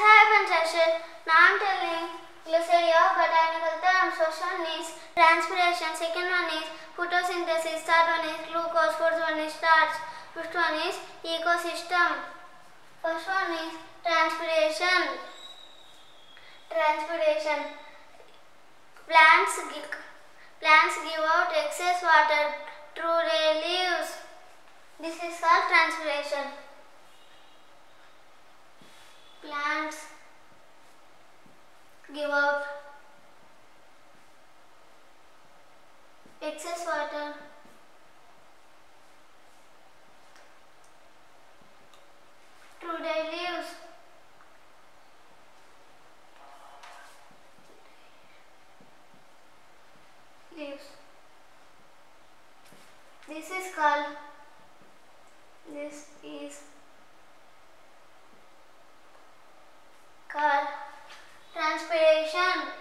been session. Now I'm telling glossary of botanical terms. First one is transpiration. Second one is photosynthesis. Third one is glucose. Fourth one is starch. Fifth one is ecosystem. First one is transpiration. Transpiration. Plants give, plants give out excess water through their leaves. This is called transpiration. Plants give out excess water through their leaves. Leaves. This is called this is called transpiration.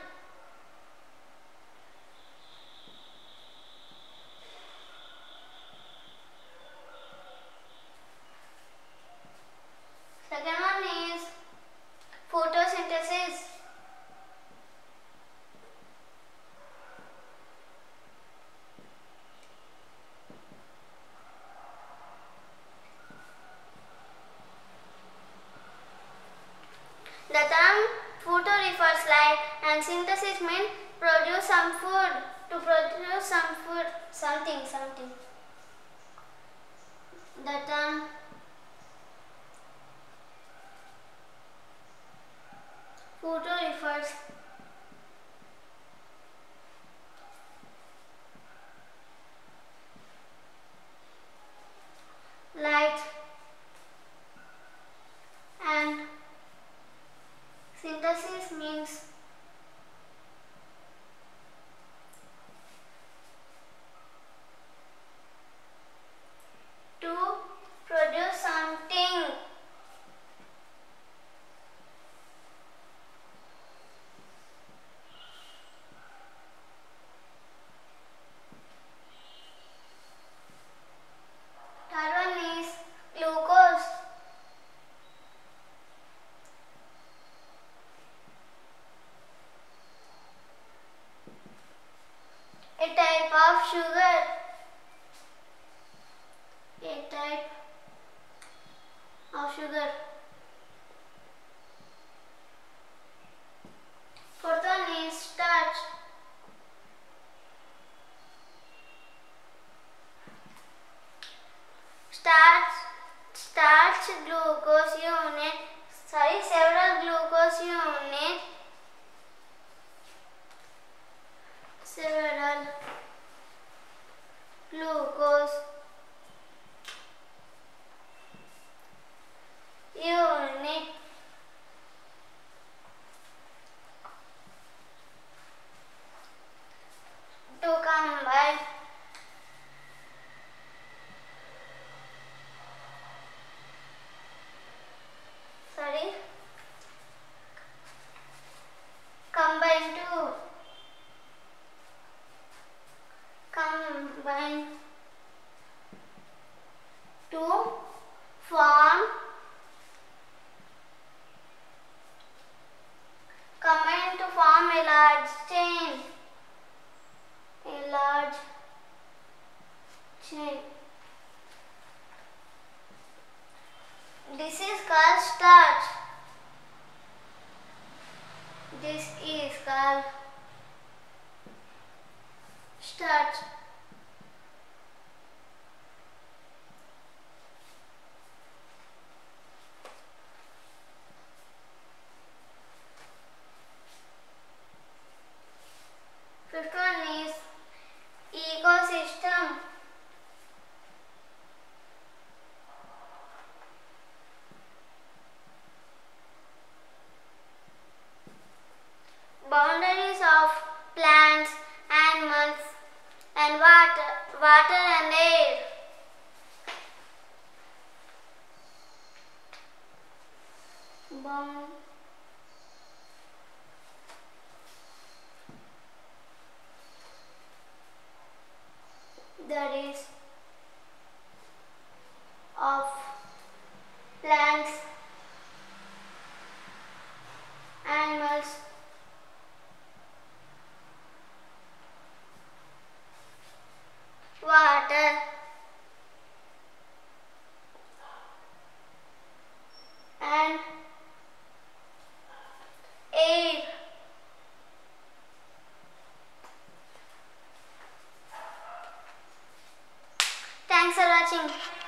Second one is photosynthesis. The term photo refers light and synthesis means produce some food to produce some food something something. The term photo refers light and synthesis A type of sugar. A type of sugar. Fourth one is starch. Starch, starch glucose unit, sorry, several glucose unit, is called starch this is called starch Fifth one is ecosystem. Boundaries of plants, and water, water and air. Bound that is of plants water. And air. Thanks for watching.